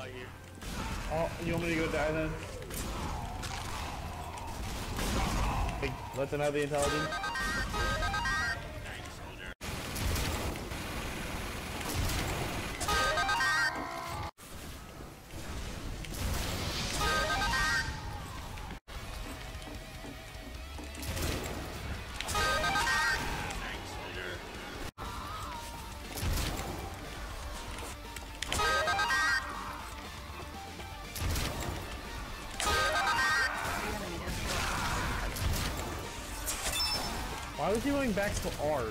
Oh, you want me to go die then? Hey, let them have the intelligence. Why was he going back to R?